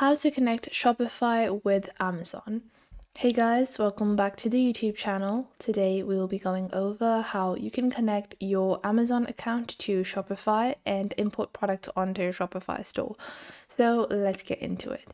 How to connect Shopify with Amazon. Hey guys, welcome back to the YouTube channel. Today we will be going over how you can connect your Amazon account to Shopify and import products onto your Shopify store. So let's get into it.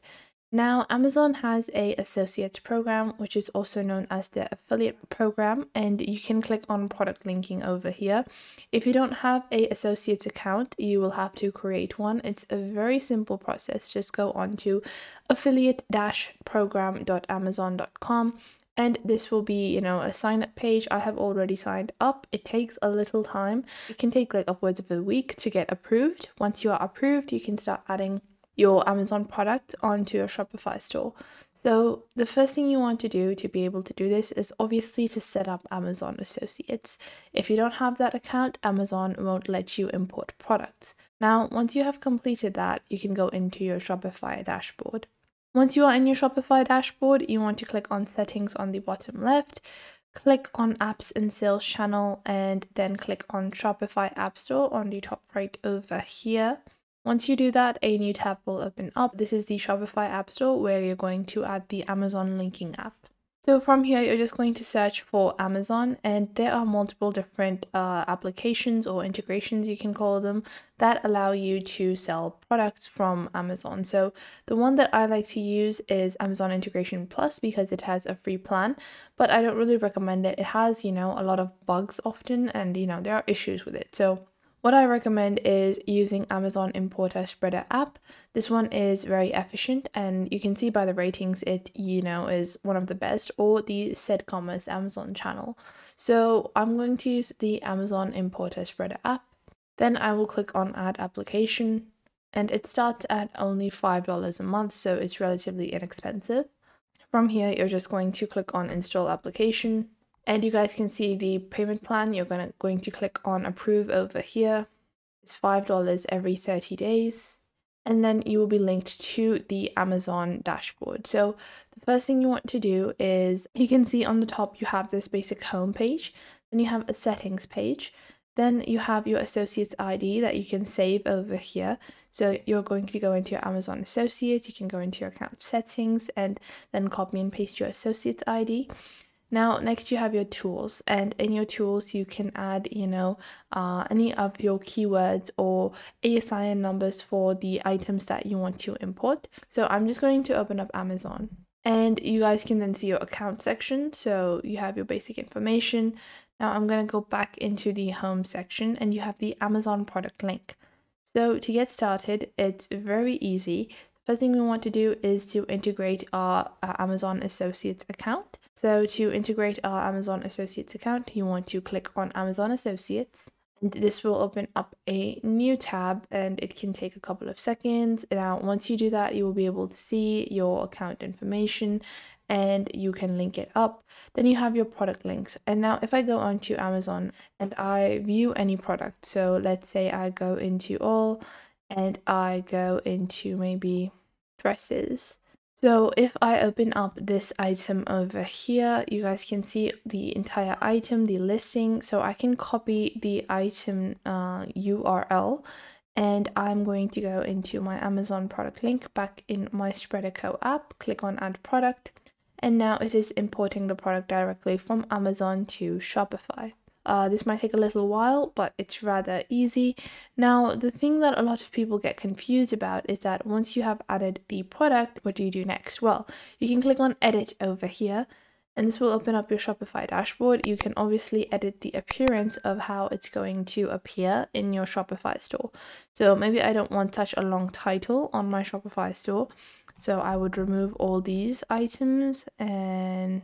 Now, Amazon has a associates program, which is also known as the affiliate program, and you can click on product linking over here. If you don't have a associates account, you will have to create one. It's a very simple process. Just go on to affiliate-program.amazon.com and this will be you know a sign up page i have already signed up it takes a little time it can take like upwards of a week to get approved once you are approved you can start adding your Amazon product onto your Shopify store. So the first thing you want to do to be able to do this is obviously to set up Amazon Associates. If you don't have that account, Amazon won't let you import products. Now, once you have completed that, you can go into your Shopify dashboard. Once you are in your Shopify dashboard, you want to click on settings on the bottom left, click on apps and sales channel, and then click on Shopify App Store on the top right over here. Once you do that, a new tab will open up. This is the Shopify App Store where you're going to add the Amazon linking app. So from here, you're just going to search for Amazon and there are multiple different uh, applications or integrations, you can call them, that allow you to sell products from Amazon. So the one that I like to use is Amazon Integration Plus because it has a free plan, but I don't really recommend it. It has, you know, a lot of bugs often and, you know, there are issues with it. So what I recommend is using Amazon Importer Spreadr app. This one is very efficient and you can see by the ratings it, you know, is one of the best or the CedCommerce Amazon channel. So I'm going to use the Amazon Importer Spreadr app. Then I will click on add application and it starts at only $5 a month, so it's relatively inexpensive. From here, you're just going to click on install application and you guys can see the payment plan. You're gonna going to click on approve over here. It's five dollars every 30 days. And then you will be linked to the amazon dashboard. So the first thing you want to do is you can see on the top you have this basic home page. Then you have a settings page. Then you have your associates ID that you can save over here. So you're going to go into your Amazon associate, you can go into your account settings and then copy and paste your associates ID. Now, next you have your tools and in your tools you can add, you know, uh, any of your keywords or ASIN numbers for the items that you want to import. So I'm just going to open up Amazon and you guys can then see your account section. So you have your basic information. Now I'm going to go back into the home section and you have the Amazon product link. So to get started, it's very easy. First thing we want to do is to integrate our, our Amazon Associates account. So to integrate our Amazon Associates account, you want to click on Amazon Associates. And this will open up a new tab and it can take a couple of seconds. Now, once you do that, you will be able to see your account information and you can link it up. Then you have your product links. And now if I go onto Amazon and I view any product, so let's say I go into all and I go into maybe dresses so if I open up this item over here, you guys can see the entire item, the listing. So I can copy the item uh, URL and I'm going to go into my Amazon product link back in my Spreadr.co app, click on add product, and now it is importing the product directly from Amazon to Shopify. Uh, this might take a little while, but it's rather easy. Now, the thing that a lot of people get confused about is that once you have added the product, what do you do next? Well, you can click on edit over here and this will open up your Shopify dashboard. You can obviously edit the appearance of how it's going to appear in your Shopify store. So maybe I don't want such a long title on my Shopify store. So I would remove all these items and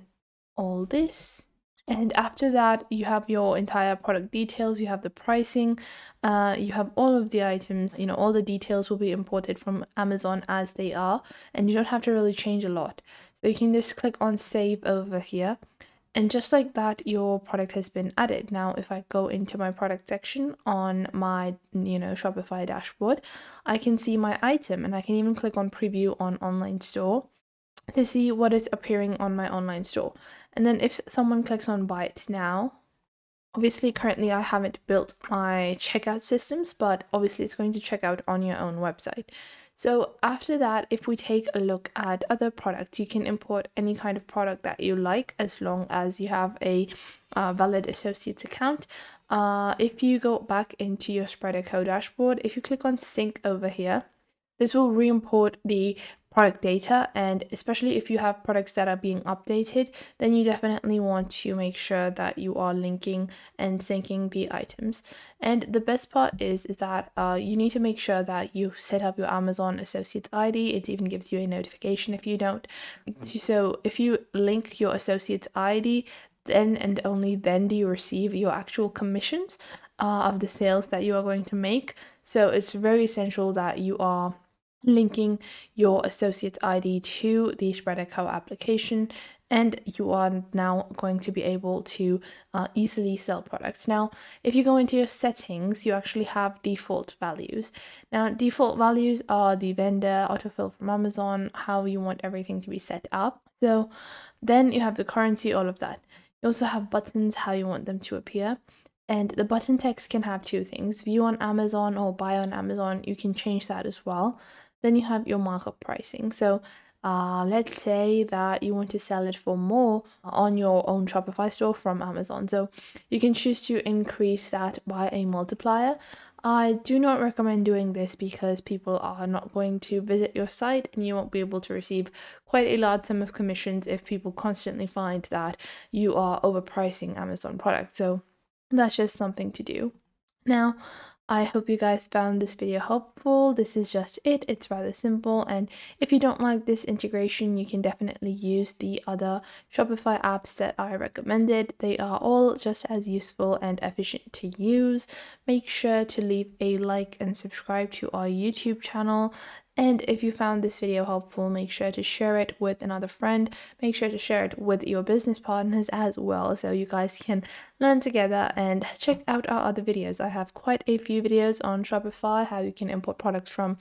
all this and after that you have your entire product details you have the pricing uh, you have all of the items you know all the details will be imported from amazon as they are and you don't have to really change a lot. So you can just click on save over here. And just like that your product has been added. Now if i go into my product section on my you know shopify dashboard i can see my item and i can even click on preview on online store to see what is appearing on my online store. And then if someone clicks on buy it now, obviously currently I haven't built my checkout systems, but obviously it's going to check out on your own website. So after that, if we take a look at other products, you can import any kind of product that you like as long as you have a uh, valid associates account. Uh, if you go back into your Spreadr.co dashboard, if you click on sync over here, this will re-import the product data and especially if you have products that are being updated then you definitely want to make sure that you are linking and syncing the items. And the best part is is that uh, you need to make sure that you set up your amazon associates id it even gives you a notification if you don't. So if you link your associates id then and only then do you receive your actual commissions uh, of the sales that you are going to make. So it's very essential that you are linking your associate's ID to the Spreadr.co application and you are now going to be able to uh, easily sell products. Now, if you go into your settings, you actually have default values. Now, default values are the vendor, autofill from Amazon, how you want everything to be set up. So then you have the currency, all of that. You also have buttons, how you want them to appear. And the button text can have two things, view on Amazon or buy on Amazon. You can change that as well. Then you have your markup pricing. So uh, let's say that you want to sell it for more on your own Shopify store from Amazon. So you can choose to increase that by a multiplier. I do not recommend doing this because people are not going to visit your site and you won't be able to receive quite a large sum of commissions if people constantly find that you are overpricing Amazon products. So that's just something to do. Now, I hope you guys found this video helpful. This is just it. It's rather simple. And if you don't like this integration, you can definitely use the other Shopify apps that I recommended. They are all just as useful and efficient to use. Make sure to leave a like and subscribe to our YouTube channel. And if you found this video helpful, make sure to share it with another friend. Make sure to share it with your business partners as well so you guys can learn together and check out our other videos. I have quite a few videos on Shopify, how you can import products from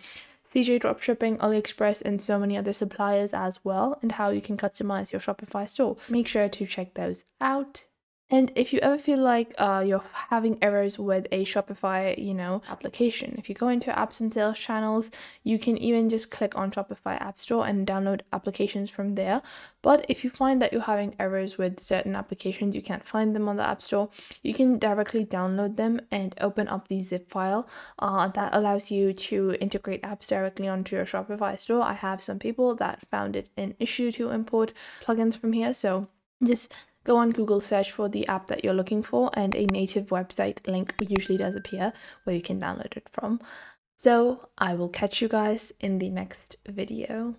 CJ Dropshipping, AliExpress, and so many other suppliers as well, and how you can customize your Shopify store. Make sure to check those out. And if you ever feel like uh, you're having errors with a Shopify, you know, application, if you go into apps and sales channels, you can even just click on Shopify App Store and download applications from there. But if you find that you're having errors with certain applications, you can't find them on the App Store, you can directly download them and open up the zip file. Uh, that allows you to integrate apps directly onto your Shopify store. I have some people that found it an issue to import plugins from here, so just Go on Google search for the app that you're looking for and a native website link usually does appear where you can download it from. So I will catch you guys in the next video.